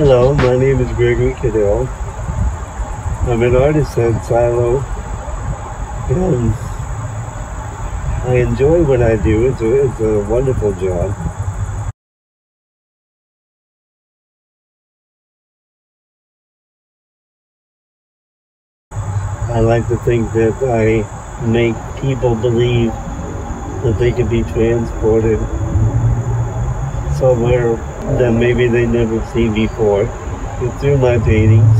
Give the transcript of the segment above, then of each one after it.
Hello, my name is Gregory Caudill. I'm an artist at Silo, and I enjoy what I do. It's a, it's a wonderful job. I like to think that I make people believe that they can be transported somewhere that maybe they never seen before through my paintings.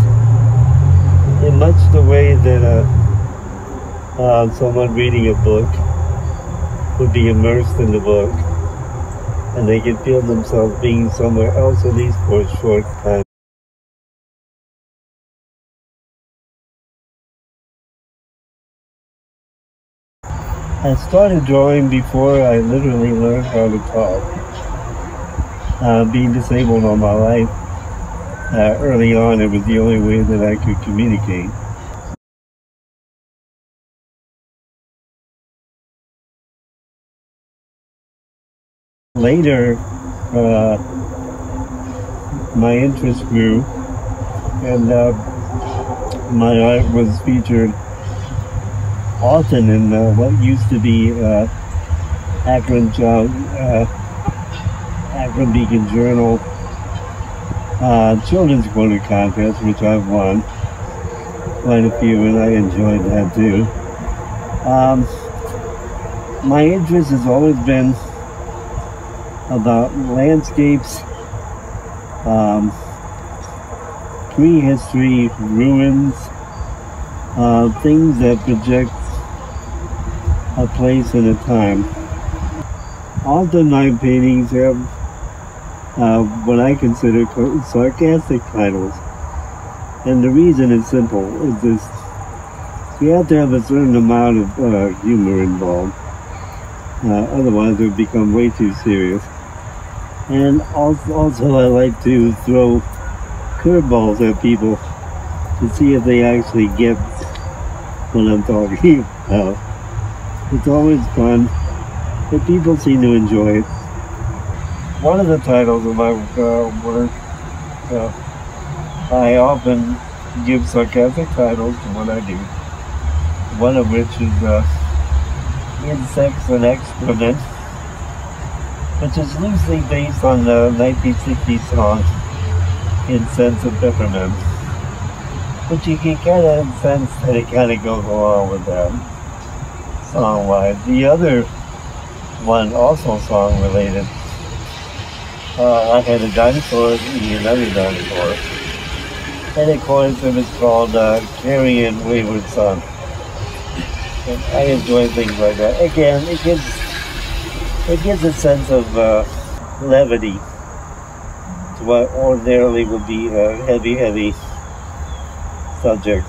In much the way that uh, uh, someone reading a book would be immersed in the book and they can feel themselves being somewhere else at least for a short time. I started drawing before I literally learned how to talk. Uh, being disabled all my life, uh, early on it was the only way that I could communicate. Later, uh, my interest grew and uh, my art was featured often in uh, what used to be uh, Akron, uh, Akron Beacon Journal uh, children's photo contest, which I've won quite a few, and I enjoyed that too. Um, my interest has always been about landscapes, um, prehistory, ruins, uh, things that project a place and a time. Often my paintings have uh, what I consider sarcastic titles. And the reason is simple, is this, you have to have a certain amount of uh, humor involved. Uh, otherwise it would become way too serious. And also, also I like to throw curveballs at people to see if they actually get what I'm talking about. It's always fun, but people seem to enjoy it. One of the titles of my uh, work, uh, I often give sarcastic titles to what I do. One of which is uh, Insects and Excrement, which is loosely based on the 1960s song Incense and Peppermint. But you can kind of sense that it kind of goes along with that song wise. The other one, also song related, uh, I had a dinosaur eating another dinosaur. And of course it was called uh, Carrion Wayward Son. And I enjoy things like that. Again, it gives it gives a sense of uh, levity to what ordinarily would be a heavy, heavy subject.